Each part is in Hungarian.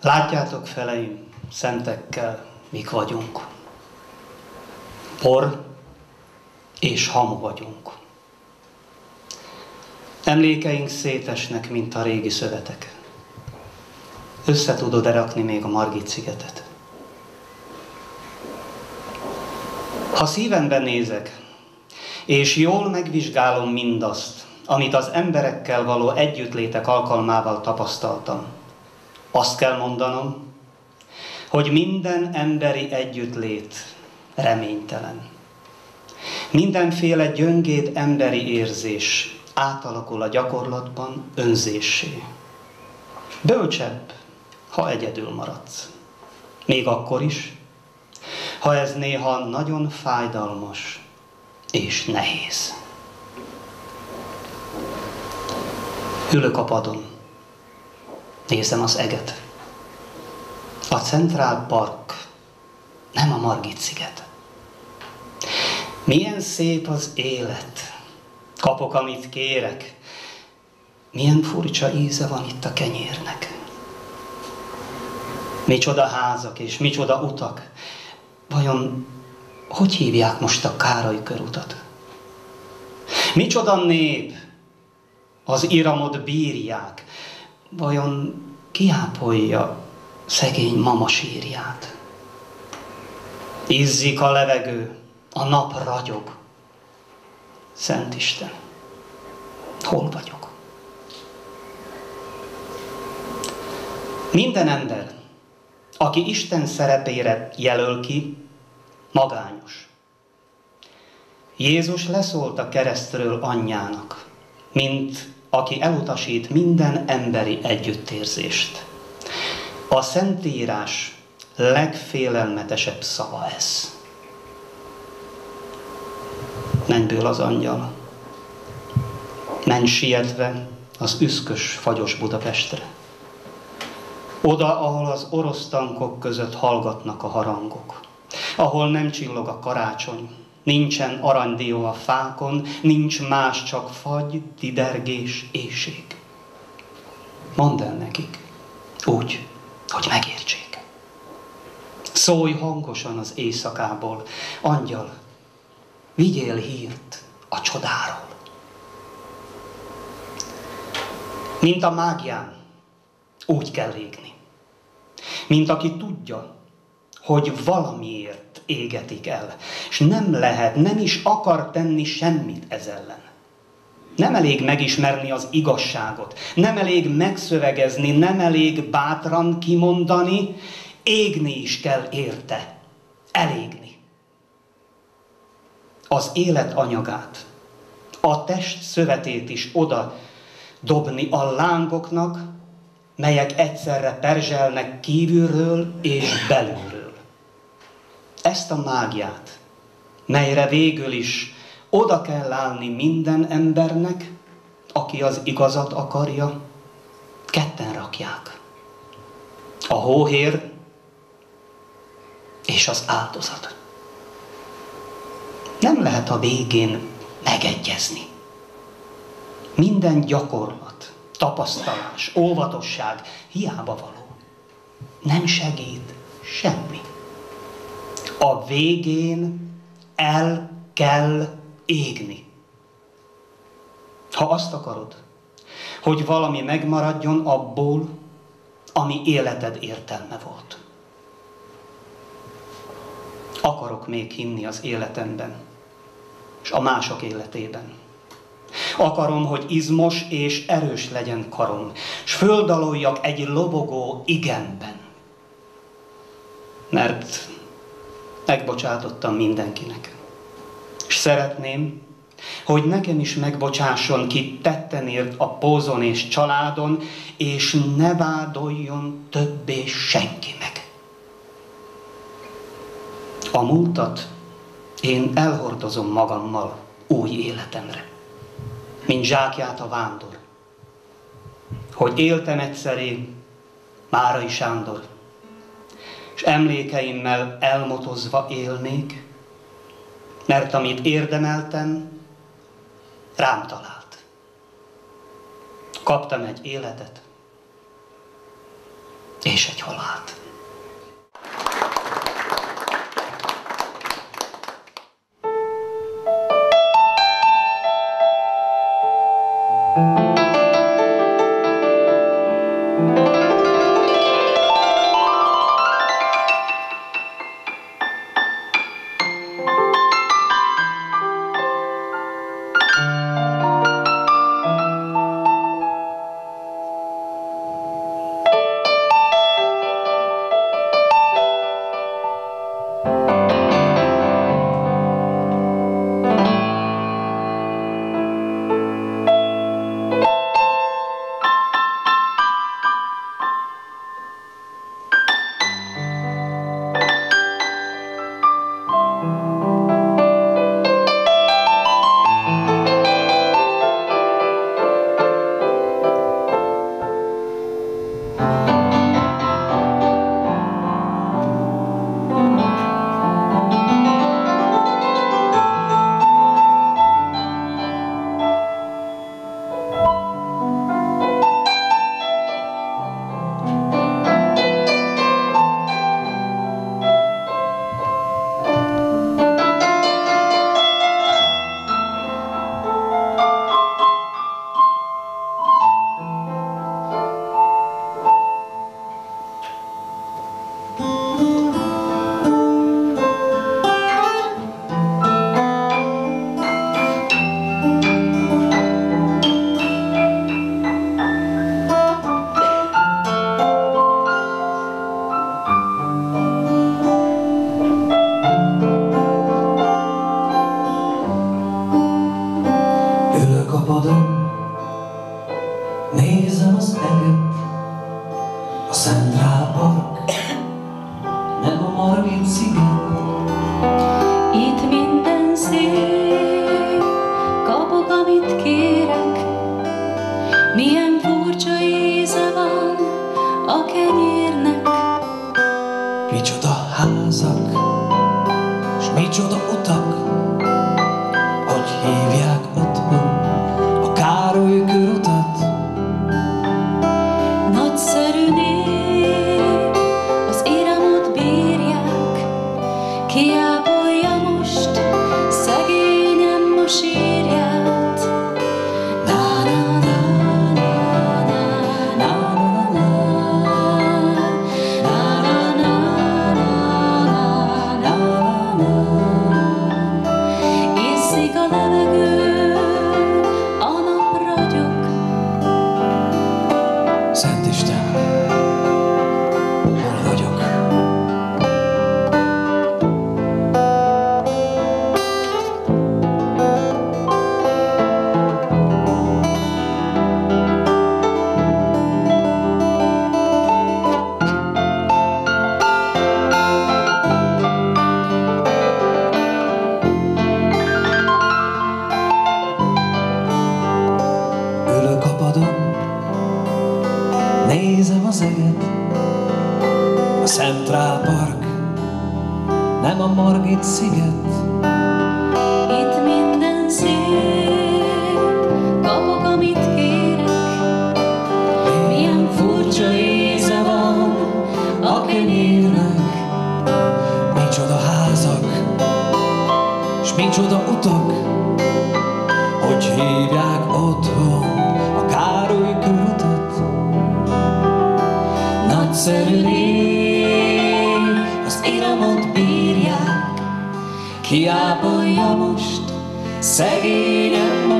Látjátok, feleim, szentekkel mik vagyunk. Por és hamu vagyunk. Emlékeink szétesnek, mint a régi szövetek. Össze tudod-e rakni még a Margit szigetet? Ha szívemben nézek, és jól megvizsgálom mindazt, amit az emberekkel való együttlétek alkalmával tapasztaltam, azt kell mondanom, hogy minden emberi együttlét reménytelen. Mindenféle gyöngéd emberi érzés átalakul a gyakorlatban önzésé. Bölcsebb, ha egyedül maradsz. Még akkor is, ha ez néha nagyon fájdalmas és nehéz. Ülök a padon, nézem az eget. A Central Park, nem a Margit sziget. Milyen szép az élet. Kapok, amit kérek. Milyen furcsa íze van itt a kenyérnek. Micsoda házak és micsoda utak. Vajon hogy hívják most a Károly körutat? Micsoda nép, az iramot bírják. Vajon kiápolja szegény mama sírját? Izzik a levegő, a nap ragyog. Szent Isten, hol vagyok? Minden ember, aki Isten szerepére jelöl ki, magányos. Jézus leszólt a keresztről anyjának, mint aki elutasít minden emberi együttérzést. A Szentírás legfélelmetesebb szava ez. Mennyből az angyal. Menj sietve az üszkös, fagyos Budapestre. Oda, ahol az orosz tankok között hallgatnak a harangok. Ahol nem csillog a karácsony, nincsen aranydió a fákon, nincs más, csak fagy, didergés, éjség. Mondd el nekik, úgy, hogy megértsék. Szólj hangosan az éjszakából, angyal, vigyél hírt a csodáról. Mint a mágián, úgy kell régni. Mint aki tudja, hogy valamiért égetik el, és nem lehet, nem is akar tenni semmit ez ellen. Nem elég megismerni az igazságot, nem elég megszövegezni, nem elég bátran kimondani, égni is kell érte, elégni. Az élet anyagát, a test szövetét is oda dobni a lángoknak, melyek egyszerre perzselnek kívülről és belülről. Ezt a mágiát, melyre végül is oda kell állni minden embernek, aki az igazat akarja, ketten rakják. A hóhér és az áldozat. Nem lehet a végén megegyezni. Minden gyakorlat, tapasztalás, óvatosság hiába való. Nem segít semmi. A végén el kell égni. Ha azt akarod, hogy valami megmaradjon abból, ami életed értelme volt. Akarok még hinni az életemben, és a mások életében. Akarom, hogy izmos és erős legyen karom, és földaloljak egy lobogó igenben. Mert megbocsátottam mindenkinek. És szeretném, hogy nekem is megbocsásson, ki tetten ért a pózon és családon, és ne vádoljon többé senki meg. A múltat én elhordozom magammal új életemre, mint zsákját a vándor. Hogy éltem egyszeré Márai Sándor, és emlékeimmel elmotozva élnék, mert amit érdemeltem, rám talált. Kaptam egy életet, és egy halált. nights again.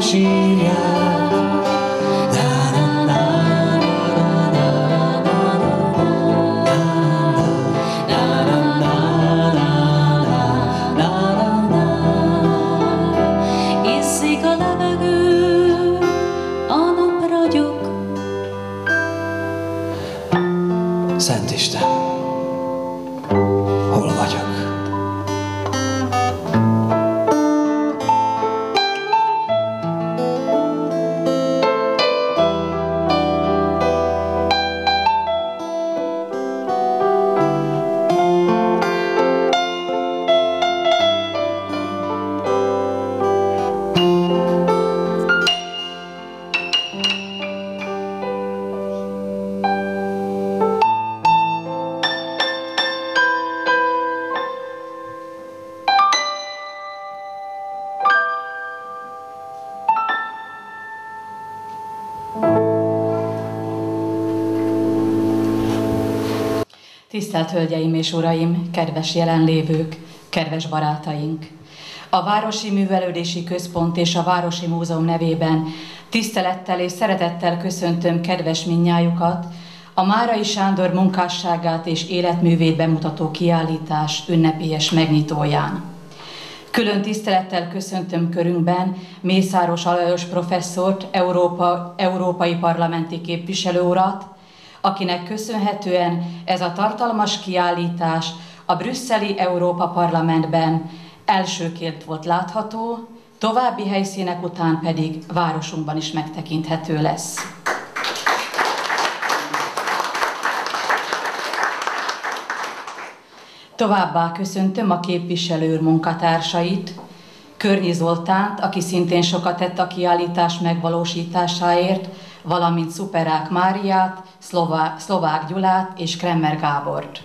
she Tisztelt Hölgyeim és Uraim, kedves jelenlévők, kedves barátaink! A Városi Művelődési Központ és a Városi Múzeum nevében tisztelettel és szeretettel köszöntöm kedves minnyájukat, a Márai Sándor munkásságát és életművét bemutató kiállítás ünnepélyes megnyitóján. Külön tisztelettel köszöntöm körünkben Mészáros Alajos professzort, Európa, Európai Parlamenti képviselő urat, akinek köszönhetően ez a tartalmas kiállítás a brüsszeli Európa Parlamentben elsőként volt látható, további helyszínek után pedig városunkban is megtekinthető lesz. Továbbá köszöntöm a képviselő munkatársait, Környi Zoltánt, aki szintén sokat tett a kiállítás megvalósításáért, valamint Szuperák Máriát, Szlovák, Szlovák Gyulát és Kremmer Gábort.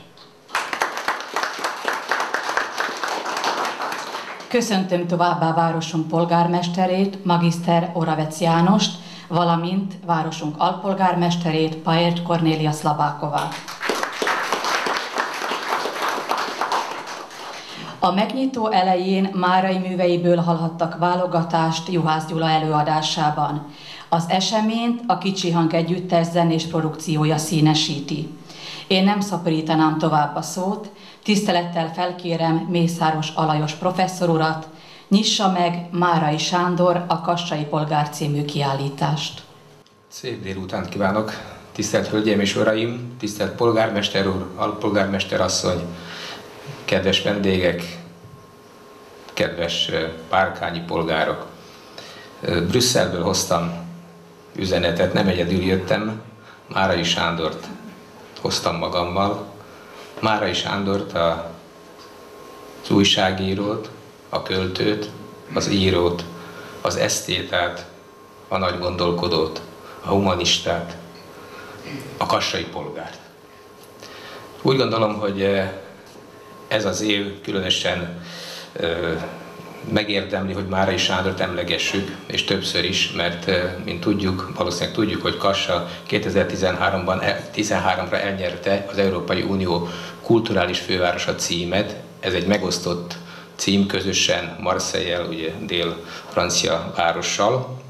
Köszöntöm továbbá városunk polgármesterét, magiszter Oravec Jánost, valamint városunk alpolgármesterét, Paért Kornélia Szlabákovát. A megnyitó elején Márai műveiből hallhattak válogatást Juhász Gyula előadásában. Az eseményt a Kicsi Hang Együttes zenés produkciója színesíti. Én nem szaporítanám tovább a szót, tisztelettel felkérem Mészáros Alajos professzor urat, nyissa meg Márai Sándor a Kassai Polgár című kiállítást. Szép délután kívánok, tisztelt Hölgyeim és Uraim, tisztelt polgármester úr, alpolgármester asszony, kedves vendégek, kedves párkányi polgárok. Brüsszelből hoztam üzenetet, nem egyedül jöttem, Márai Sándort hoztam magammal. Márai Sándort, a, az újságírót, a költőt, az írót, az esztétát, a nagy gondolkodót, a humanistát, a kassai polgárt. Úgy gondolom, hogy ez az év különösen megérdemli, hogy Márai Sándort emlegessük, és többször is, mert mint tudjuk, valószínűleg tudjuk, hogy Kassa 2013-ban 13-ra elnyerte az Európai Unió kulturális fővárosa címet. Ez egy megosztott cím közösen Marseille-el, ugye dél-francia várossal.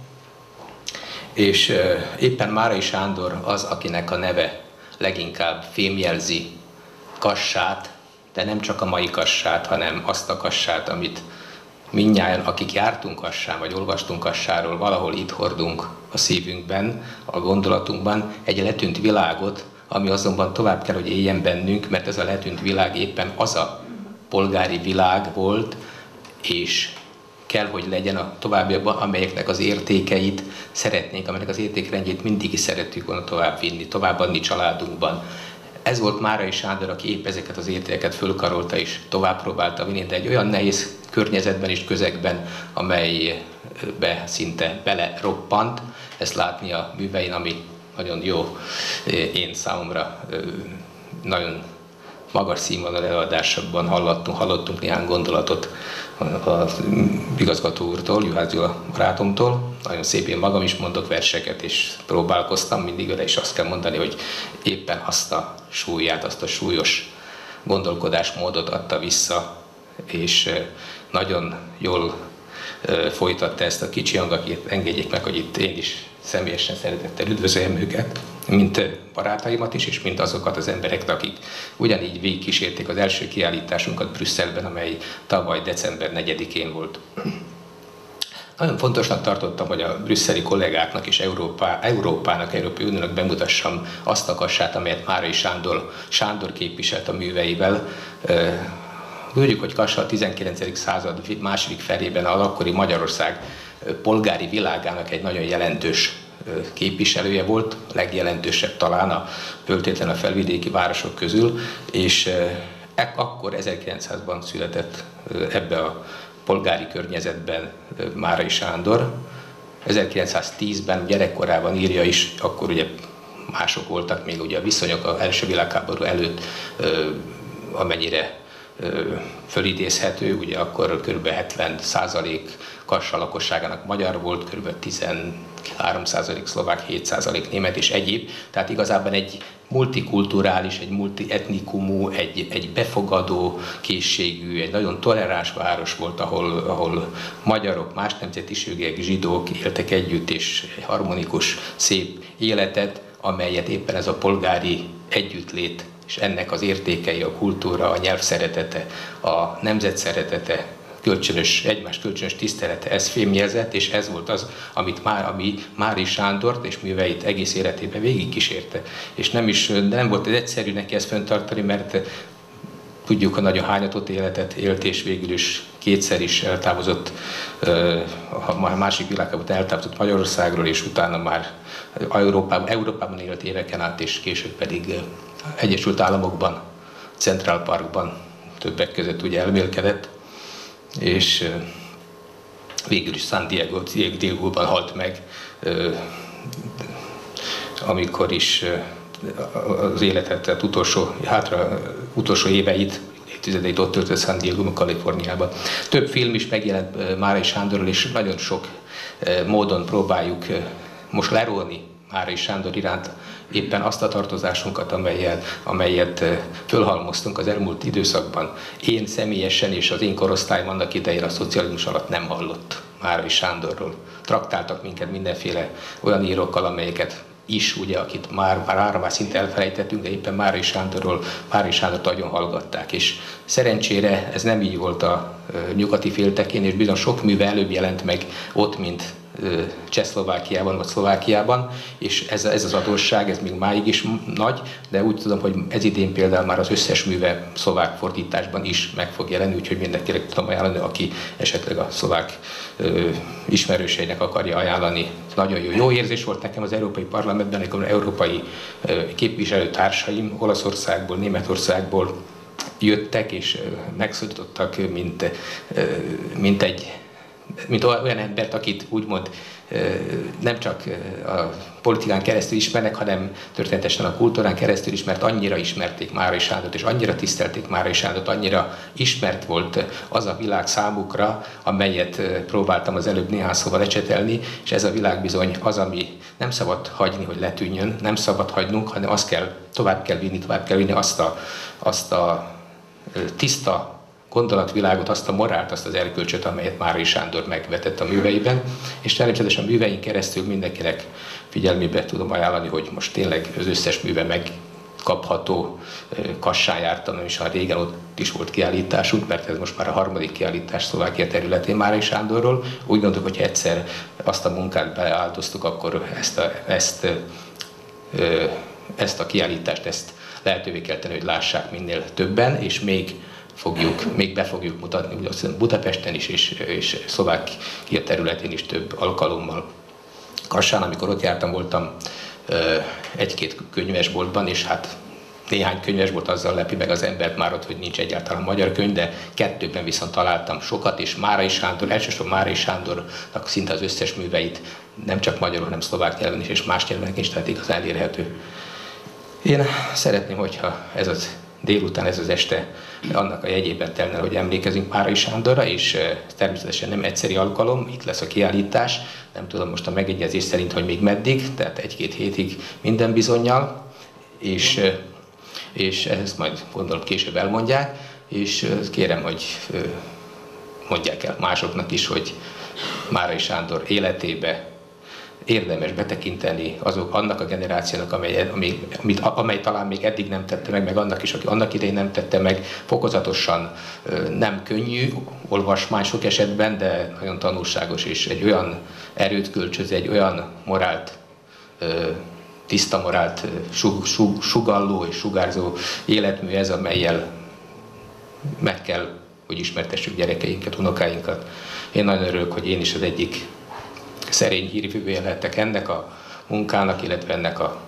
És éppen Márai Sándor az, akinek a neve leginkább fémjelzi Kassát, de nem csak a mai kassát, hanem azt a kassát, amit minnyáján, akik jártunk kassán, vagy olvastunk kassáról, valahol itt hordunk a szívünkben, a gondolatunkban egy letűnt világot, ami azonban tovább kell, hogy éljen bennünk, mert ez a letűnt világ éppen az a polgári világ volt, és kell, hogy legyen a továbbiakban, amelyeknek az értékeit szeretnénk, amelynek az értékrendjét mindig is szeretjük volna továbbvinni, továbbadni családunkban, ez volt Márai Sándor, aki épp ezeket az értékeket fölkarolta és tovább próbálta vinni, de egy olyan nehéz környezetben és közegben, amelybe szinte bele roppant. Ezt látni a művein, ami nagyon jó én számomra nagyon magas színvonal előadásokban hallottunk, hallottunk néhány gondolatot az igazgató úrtól, Juhász Gyula barátomtól. Nagyon szép, én magam is mondok verseket, és próbálkoztam mindig vele, és azt kell mondani, hogy éppen azt a súlyát, azt a súlyos gondolkodásmódot adta vissza, és nagyon jól folytatta ezt a kicsi hangakit, engedjék meg, hogy itt én is személyesen szeretettel üdvözöljem őket, mint barátaimat is, és mint azokat az embereket, akik ugyanígy végigkísérték az első kiállításunkat Brüsszelben, amely tavaly december 4-én volt. Nagyon fontosnak tartottam, hogy a brüsszeli kollégáknak és Európá, Európának, Európai Uniónak bemutassam azt a kassát, amelyet Márai Sándor, Sándor képviselt a műveivel. Tudjuk, hogy Kassa a 19. század második felében az akkori Magyarország polgári világának egy nagyon jelentős képviselője volt, legjelentősebb talán a föltétlen a felvidéki városok közül, és e, akkor 1900-ban született ebbe a polgári környezetben Márai Sándor. 1910-ben gyerekkorában írja is, akkor ugye mások voltak még ugye a viszonyok a első világháború előtt, amennyire fölidézhető, ugye akkor kb. 70 százalék kassa lakosságának magyar volt, kb. 10 3% szlovák, 7% német és egyéb. Tehát igazából egy multikulturális, egy multietnikumú, egy, egy befogadó készségű, egy nagyon toleráns város volt, ahol, ahol magyarok, más nemzetiségűek, zsidók éltek együtt, és egy harmonikus, szép életet, amelyet éppen ez a polgári együttlét és ennek az értékei, a kultúra, a nyelv szeretete, a nemzet szeretete, kölcsönös, egymás kölcsönös tisztelete, ez fémjelzett, és ez volt az, amit már, ami Mári Sándort és műveit egész életében végigkísérte. És nem is, nem volt egyszerű neki ezt föntartani, mert tudjuk, a nagyon hányatott életet élt, és végül is kétszer is eltávozott, a másik világában eltávozott Magyarországról, és utána már Európában, Európában élt éveken át, és később pedig Egyesült Államokban, Central Parkban többek között ugye elmélkedett, és végül is San Diego, Diego-ban halt meg, amikor is az életet, tehát utolsó, hátra, utolsó éveit, évtizedeit ott töltött San Diego, Kaliforniában. Több film is megjelent Márai Sándorról, és nagyon sok módon próbáljuk most lerólni Márai Sándor iránt éppen azt a tartozásunkat, amelyet, amelyet fölhalmoztunk az elmúlt időszakban. Én személyesen és az én korosztályom annak idején a szocializmus alatt nem hallott Márai Sándorról. Traktáltak minket mindenféle olyan írókkal, amelyeket is, ugye, akit már, már ára már szinte elfelejtettünk, de éppen Márai Sándorról, Márai Sándort nagyon hallgatták. És szerencsére ez nem így volt a nyugati féltekén, és bizony sok műve előbb jelent meg ott, mint Csehszlovákiában vagy Szlovákiában, és ez, ez az adósság, ez még máig is nagy, de úgy tudom, hogy ez idén például már az összes műve szlovák fordításban is meg fog jelenni, úgyhogy mindenkinek tudom ajánlani, aki esetleg a szlovák ö, ismerőseinek akarja ajánlani. Nagyon jó, jó érzés volt nekem az Európai Parlamentben, amikor európai képviselőtársaim Olaszországból, Németországból jöttek és megszólítottak, mint, mint egy mint olyan embert, akit úgymond nem csak a politikán keresztül ismernek, hanem történetesen a kultúrán keresztül is, mert annyira ismerték Márai Sándort, és annyira tisztelték Márai Sándort, annyira ismert volt az a világ számukra, amelyet próbáltam az előbb néhány szóval ecsetelni, és ez a világ bizony az, ami nem szabad hagyni, hogy letűnjön, nem szabad hagynunk, hanem azt kell, tovább kell vinni, tovább kell vinni azt a, azt a tiszta gondolatvilágot, azt a morált, azt az erkölcsöt, amelyet Márai Sándor megvetett a műveiben, és természetesen a műveink keresztül mindenkinek figyelmébe tudom ajánlani, hogy most tényleg az összes műve meg kapható Kassán jártam, és a régen ott is volt kiállításunk, mert ez most már a harmadik kiállítás Szlovákia területén Márai Sándorról. Úgy gondolok, hogy egyszer azt a munkát beáldoztuk, akkor ezt a, ezt, ezt a kiállítást, ezt lehetővé kell tenni, hogy lássák minél többen, és még fogjuk, még be fogjuk mutatni, úgy Budapesten is, és, és Szlovákia területén is több alkalommal. Kassán, amikor ott jártam, voltam egy-két könyvesboltban, és hát néhány könyvesbolt azzal lepi meg az embert már ott, hogy nincs egyáltalán magyar könyv, de kettőben viszont találtam sokat, és Márai Sándor, elsősorban Márai Sándornak szinte az összes műveit nem csak magyarul, hanem szlovák nyelven is, és más nyelven is, tehát igaz elérhető. Én szeretném, hogyha ez az délután, ez az este annak a jegyében telne, hogy emlékezünk Párai Sándorra, és természetesen nem egyszeri alkalom, itt lesz a kiállítás, nem tudom most a megegyezés szerint, hogy még meddig, tehát egy-két hétig minden bizonyal, és, és ezt majd gondolom később elmondják, és kérem, hogy mondják el másoknak is, hogy Márai Sándor életébe érdemes betekinteni azok, annak a generációnak, amely, amely, amit, amely talán még eddig nem tette meg, meg annak is, aki annak idején nem tette meg, fokozatosan nem könnyű olvasmány sok esetben, de nagyon tanulságos, és egy olyan erőt kölcsöz, egy olyan morált tiszta morált, sug, sug, sugalló és sugárzó életmű ez, amelyel meg kell, hogy ismertessük gyerekeinket, unokáinkat. Én nagyon örülök, hogy én is az egyik szerény hírvívője lehetek ennek a munkának, illetve ennek a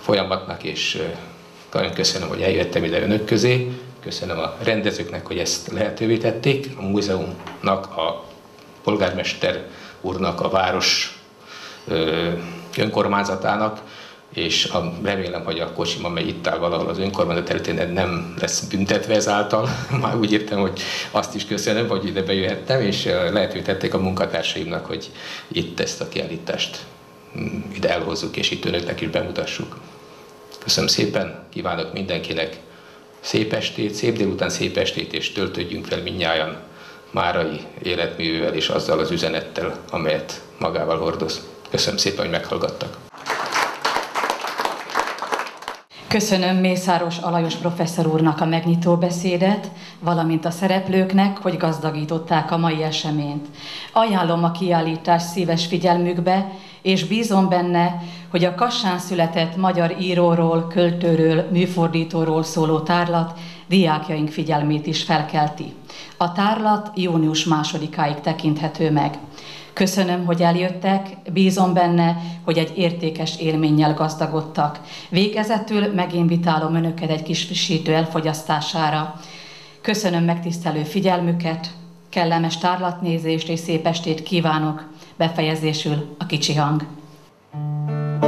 folyamatnak, és nagyon köszönöm, hogy eljöttem ide önök közé. Köszönöm a rendezőknek, hogy ezt lehetővé tették, a múzeumnak, a polgármester úrnak, a város önkormányzatának, és a, remélem, hogy a kocsim, amely itt áll valahol az önkormányzat területén, nem lesz büntetve ezáltal. Már úgy értem, hogy azt is köszönöm, hogy ide bejöhettem, és lehetővé tették a munkatársaimnak, hogy itt ezt a kiállítást mm, ide elhozzuk, és itt önöknek is bemutassuk. Köszönöm szépen, kívánok mindenkinek szép estét, szép délután szép estét, és töltődjünk fel minnyáján márai életművel és azzal az üzenettel, amelyet magával hordoz. Köszönöm szépen, hogy meghallgattak. Köszönöm Mészáros Alajos professzor úrnak a megnyitó beszédet, valamint a szereplőknek, hogy gazdagították a mai eseményt. Ajánlom a kiállítást szíves figyelmükbe, és bízom benne, hogy a Kassán született magyar íróról, költőről, műfordítóról szóló tárlat diákjaink figyelmét is felkelti. A tárlat június másodikáig tekinthető meg. Köszönöm, hogy eljöttek, bízom benne, hogy egy értékes élménnyel gazdagodtak. Végezetül meginvitálom Önöket egy kis frissítő elfogyasztására. Köszönöm megtisztelő figyelmüket, kellemes tárlatnézést és szép estét kívánok. Befejezésül a kicsi hang. a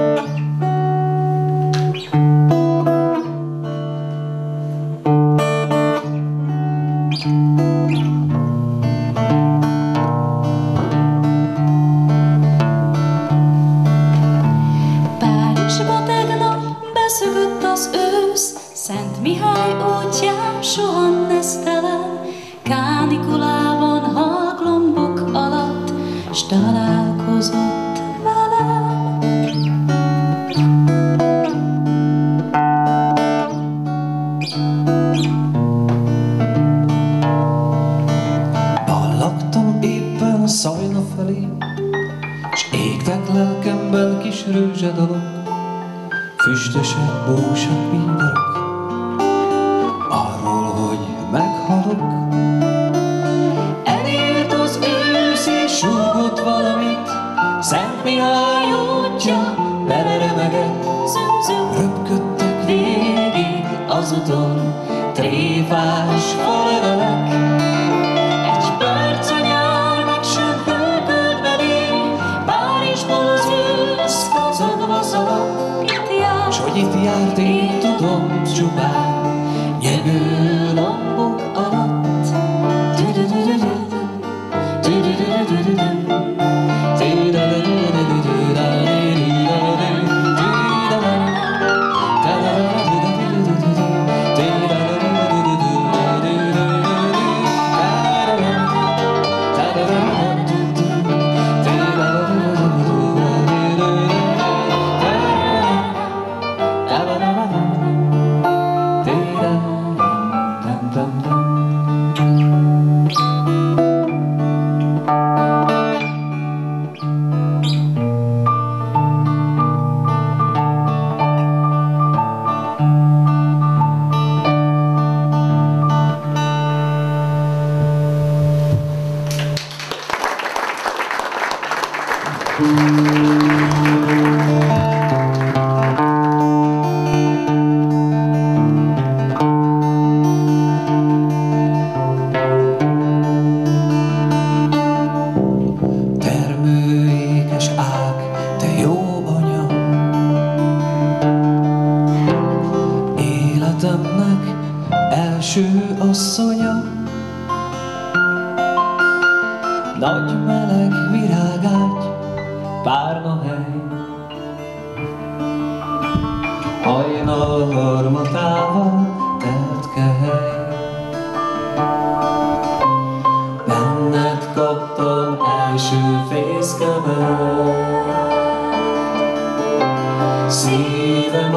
szemedben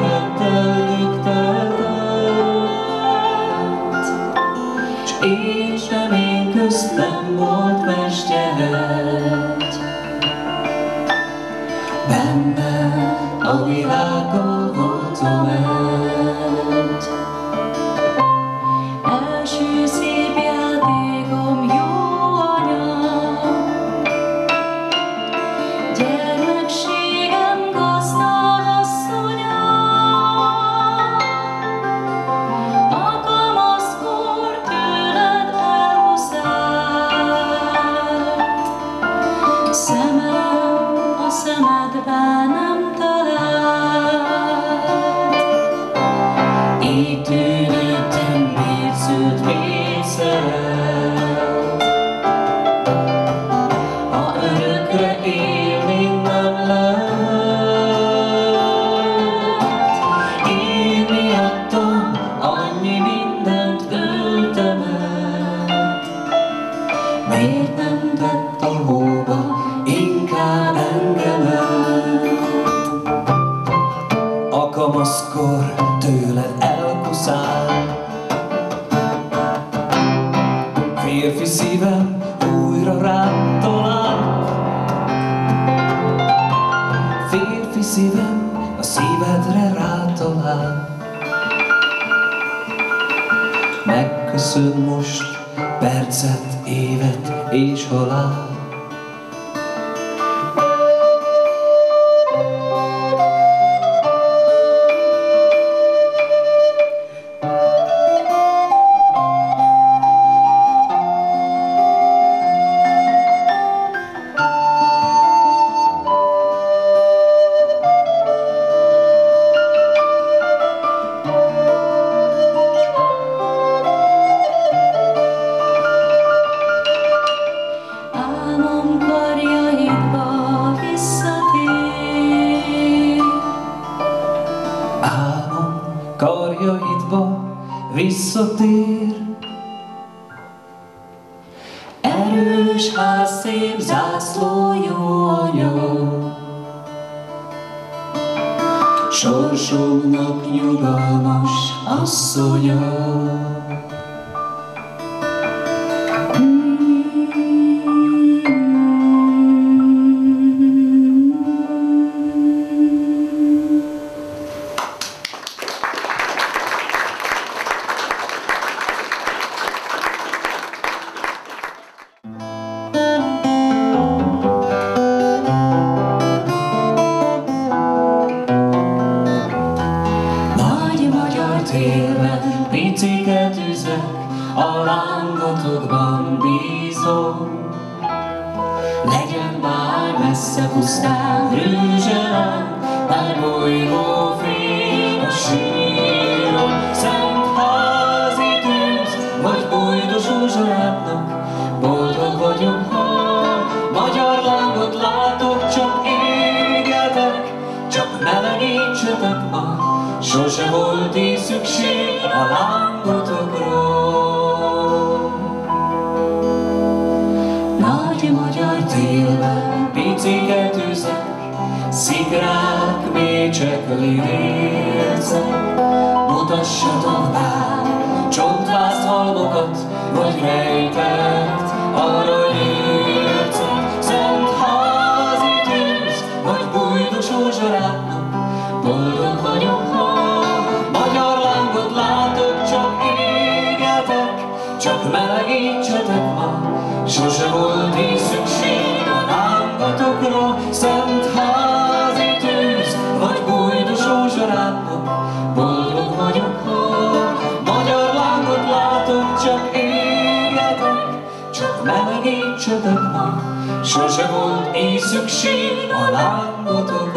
nem talál. mécsekli réce. Mutassatok már csontvázt halmokat, vagy rejtett arra ércet. Szent házi tűz, vagy bújdos ózsorátnak, boldog vagyok, ha magyar lángot látok, csak égetek, csak melegítsetek már, sose volt észre. Sose volt így szükség a lángotokra,